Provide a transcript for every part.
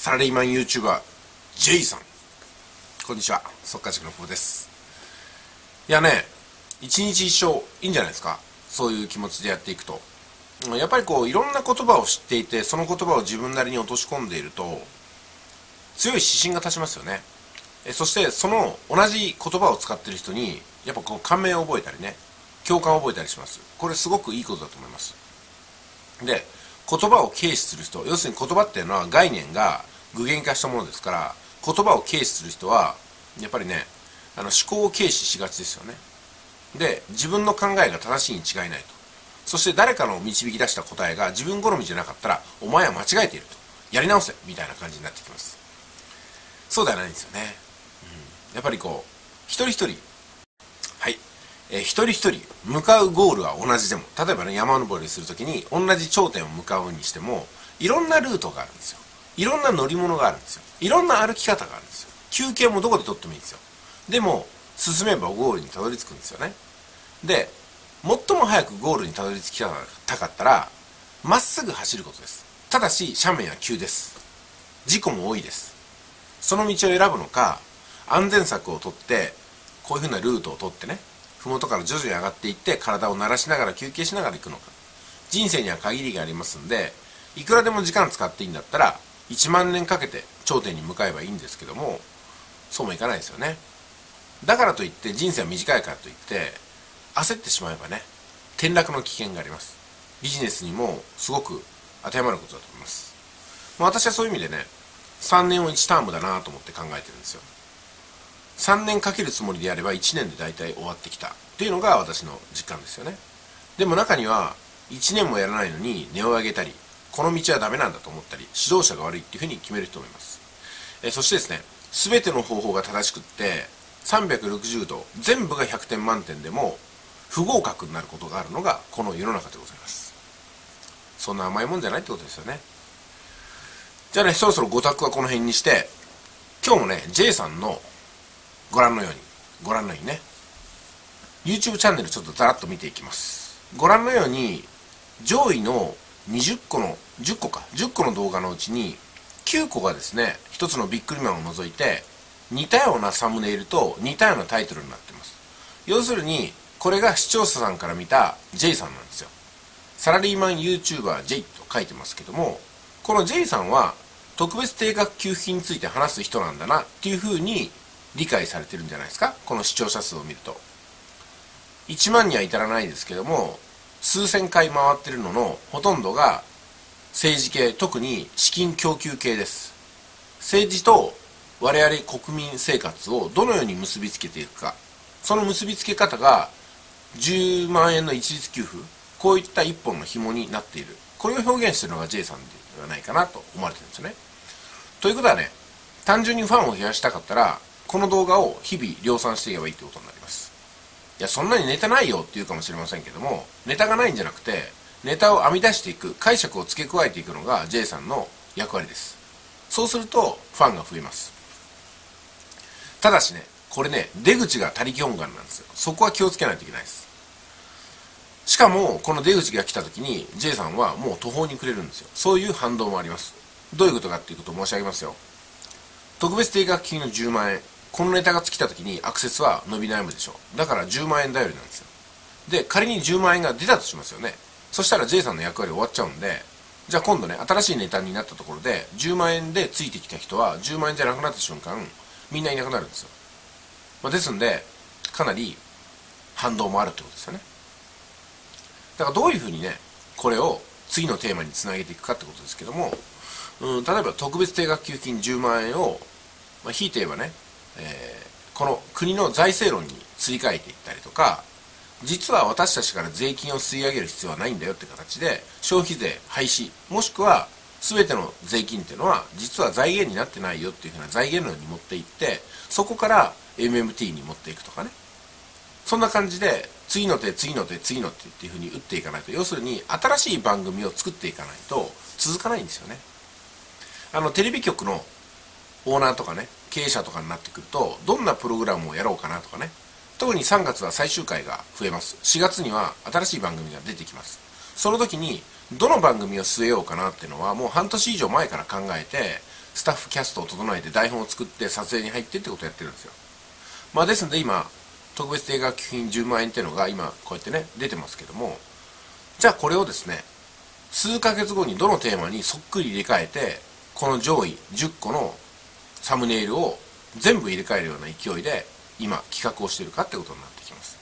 サラリーマン YouTuber J さん。こんにちは。速稼塾の久保です。いやね一日一生いいんじゃないですか？そういう気持ちでやっていくと。やっぱりこういろんな言葉を知っていてその言葉を自分なりに落とし込んでいると強い指針が立ちますよね。えそしてその同じ言葉を使ってる人にやっぱこう感銘を覚えたりね共感を覚えたりします。これすごくいいことだと思います。で言葉を軽視する人要するに言葉っていうのは概念が具現化したものですから言葉を軽視する人はやっぱりねあの思考を軽視しがちですよね。で自分の考えが正しいに違いないと。そして誰かの導き出した答えが自分好みじゃなかったらお前は間違えていると。やり直せみたいな感じになってきます。そうではないんですよね、うん、やっぱりこう一人一人えー、一人一人向かうゴールは同じでも例えばね山登りする時に同じ頂点を向かうにしてもいろんなルートがあるんですよ。いろんな乗り物があるんですよ。いろんな歩き方があるんですよ。休憩もどこで取ってもいいんですよ。でも進めばゴールにたどり着くんですよね。で最も早くゴールにたどり着きたかったらまっすぐ走ることです。ただし斜面は急です。事故も多いです。その道を選ぶのか安全策をとってこういうふうなルートを取ってね麓から徐々に上がっていって体を慣らしながら休憩しながら行くのか。人生には限りがありますんでいくらでも時間使っていいんだったら1万年かけて頂点に向かえばいいんですけどもそうもいかないですよね。だからといって人生は短いからといって焦ってしまえばね転落の危険があります。ビジネスにもすごく当てはまることだと思います、私はそういう意味でね3年を1タームだなと思って考えてるんですよ。3年かけるつもりでやれば1年で大体終わってきた。っていうのが私の実感ですよね。でも中には1年もやらないのに値を上げたりこの道はダメなんだと思ったり指導者が悪いっていうふうに決める人もいます。えそしてですね全ての方法が正しくって360度全部が100点満点でも不合格になることがあるのがこの世の中でございます。そんな甘いもんじゃないってことですよね。じゃあねそろそろ5択はこの辺にして今日もね J さんのご覧のように。ご覧のようにね。YouTube チャンネルちょっとざらっと見ていきます。ご覧のように上位の20個の10個か。10個の動画のうちに9個がですね1つのビックリマンを除いて似たようなサムネイルと似たようなタイトルになってます。要するにこれが視聴者さんから見た J さんなんですよ。サラリーマン YouTuber J と書いてますけどもこの J さんは特別定額給付金について話す人なんだなっていうふうに理解されてるんじゃないですか？この視聴者数を見ると。1万には至らないですけども数千回回ってるののほとんどが政治系特に資金供給系です。政治と我々国民生活をどのように結びつけていくか。その結びつけ方が10万円の一律給付こういった一本の紐になっている。これを表現してるのが J さんではないかなと思われてるんですよね。ということはね単純にファンを増やしたかったらこの動画を日々量産していけばいいってことになります。いやそんなにネタないよって言うかもしれませんけどもネタがないんじゃなくてネタを編み出していく解釈を付け加えていくのが J さんの役割です。そうするとファンが増えます。ただしねこれね出口が他力本願なんですよ。そこは気をつけないといけないです。しかもこの出口が来た時に J さんはもう途方に暮れるんですよ。そういう反動もあります。どういうことかっていうことを申し上げますよ。特別定額金の10万円。このネタが尽きた時にアクセスは伸び悩むでしょ。うだから10万円頼りなんですよ。で仮に10万円が出たとしますよね。そしたら J さんの役割終わっちゃうんでじゃあ今度ね新しいネタになったところで10万円でついてきた人は10万円じゃなくなった瞬間みんないなくなるんですよ、まあ、ですんでかなり反動もあるってことですよね。だからどういうふうにねこれを次のテーマにつなげていくかってことですけども、うん、例えば特別定額給付金10万円を、まあ、引いて言えばねえー、この国の財政論にすり替えていったりとか実は私たちから税金を吸い上げる必要はないんだよって形で消費税廃止もしくは全ての税金っていうのは実は財源になってないよっていうふうな財源論に持っていってそこから MMT に持っていくとかね。そんな感じで次の手次の手次の手っていうふうに打っていかないと。要するに新しい番組を作っていかないと続かないんですよね。あのテレビ局のオーナーとかね経営者とかになってくるとどんなプログラムをやろうかなとかね。特に3月は最終回が増えます。4月には新しい番組が出てきます。その時にどの番組を据えようかなっていうのはもう半年以上前から考えてスタッフキャストを整えて台本を作って撮影に入ってってことをやってるんですよ。まあですので今特別定額給付金10万円っていうのが今こうやってね出てますけどもじゃあこれをですね数ヶ月後にどのテーマにそっくり入れ替えてこの上位10個のサムネイルを全部入れ替えるような勢いで今企画をしてるかってことになってきます。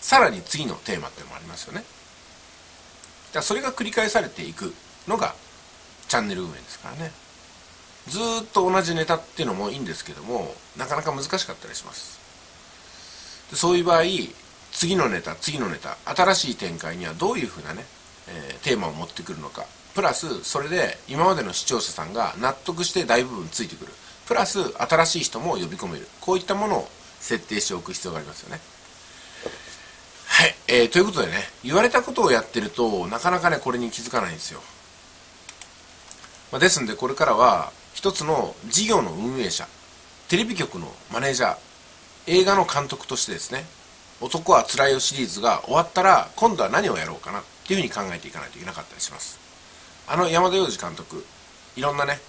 さらに次のテーマっていうのもありますよね。じゃあそれが繰り返されていくのがチャンネル運営ですからね。ずっと同じネタっていうのもいいんですけどもなかなか難しかったりします。でそういう場合次のネタ次のネタ新しい展開にはどういうふうなね、えー、テーマを持ってくるのか。プラスそれで今までの視聴者さんが納得して大部分ついてくる。プラス新しい人も呼び込める。こういったものを設定しておく必要がありますよね。はい、えー、ということでね言われたことをやってるとなかなかねこれに気づかないんですよ、まあ、ですんでこれからは一つの事業の運営者テレビ局のマネージャー映画の監督としてですね男はつらいよシリーズが終わったら今度は何をやろうかなっていうふうに考えていかないといけなかったりします。あの山田洋次監督いろんなね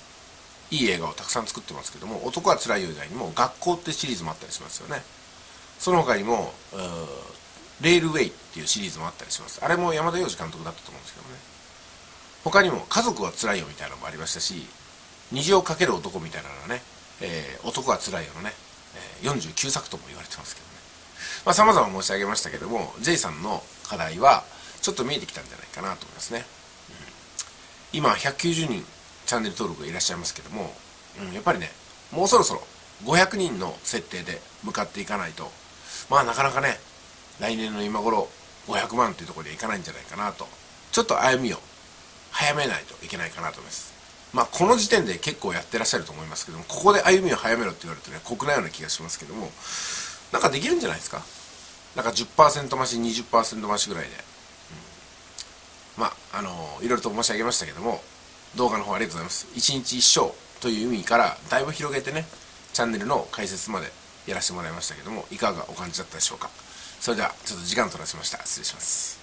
いい映画をたくさん作ってますけども「男はつらいよ」以外にも「学校」ってシリーズもあったりしますよね。その他にも「レールウェイ」っていうシリーズもあったりします。あれも山田洋次監督だったと思うんですけどね。他にも「家族はつらいよ」みたいなのもありましたし「虹をかける男」みたいなのはね「えー、男はつらいよ」のね、え、49作とも言われてますけどね。まあ様々申し上げましたけども J さんの課題はちょっと見えてきたんじゃないかなと思いますね、今190人チャンネル登録がいらっしゃいますけども、うん、やっぱりねもうそろそろ500人の設定で向かっていかないとまあなかなかね来年の今頃500万っていうところでいかないんじゃないかなとちょっと歩みを早めないといけないかなと思います。まあこの時点で結構やってらっしゃると思いますけどもここで歩みを早めろって言われるとね酷なような気がしますけどもなんかできるんじゃないですか？なんか10%増し20%増しぐらいで、あのいろいろと申し上げましたけども動画の方ありがとうございます。一日一生という意味からだいぶ広げてね、チャンネルの解説までやらせてもらいましたけども、いかがお感じだったでしょうか。それでは、ちょっと時間取らせました。失礼します。